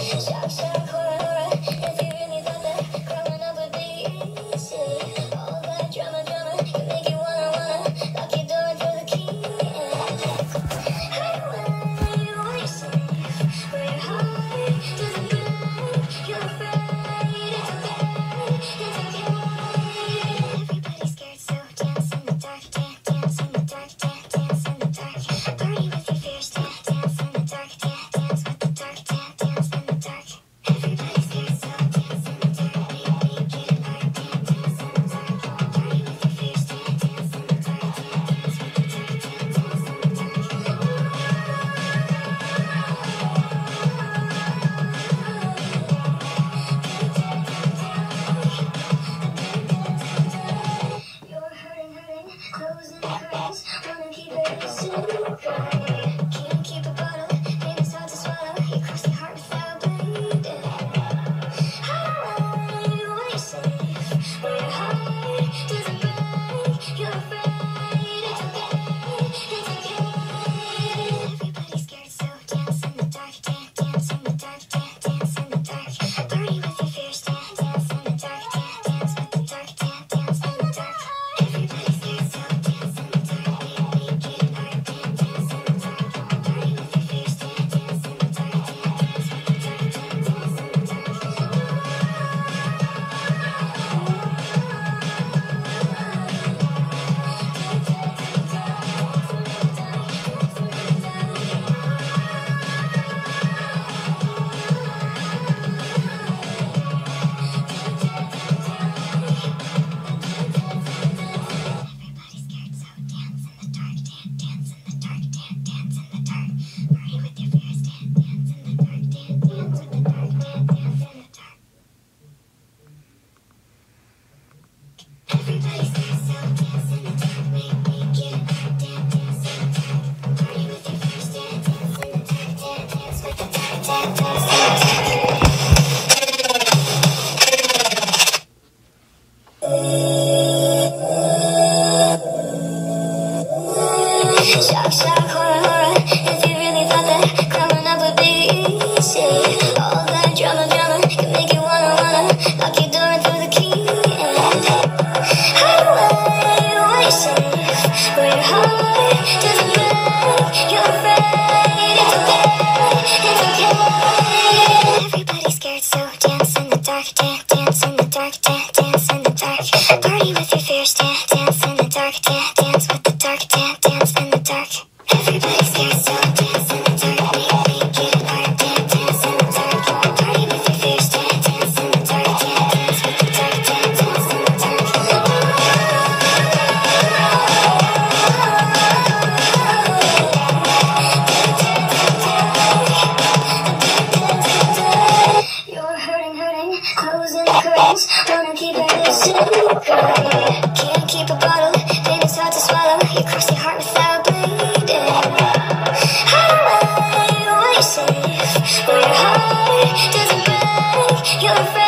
Jackson. Shock, shock, horror, horror If you really thought that climbing up would be easy All that drama, drama Can make you wanna, wanna Lock your door and throw the key in Highway, way safe Where your heart doesn't break You're afraid It's okay, it's okay Everybody's scared, so dance in the dark Dance, dance in the dark Dance, dance in the dark. Party with your fear on, closing the curtains, wanna keep it a secret. Can't keep a bottle, then it's hard to swallow. You cross your heart without bleeding. Highway, way safe, when your heart doesn't break. You're afraid.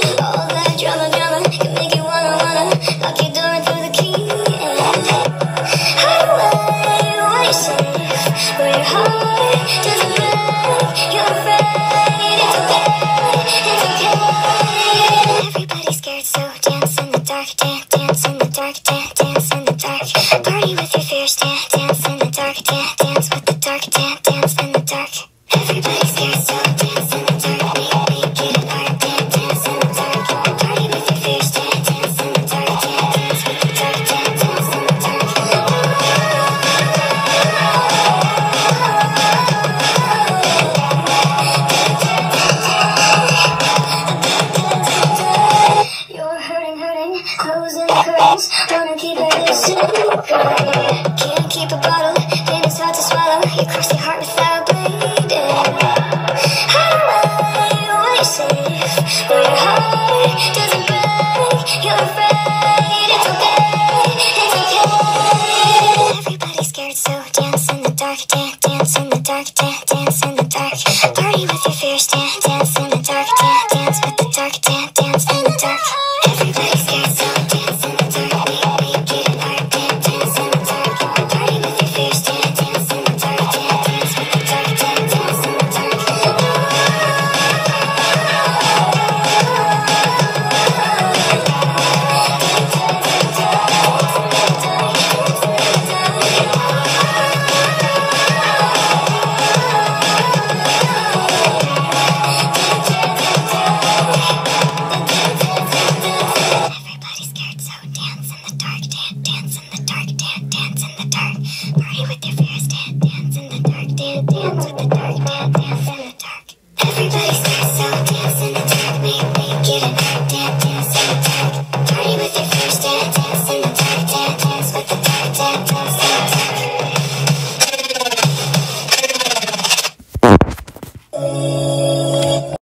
swallow.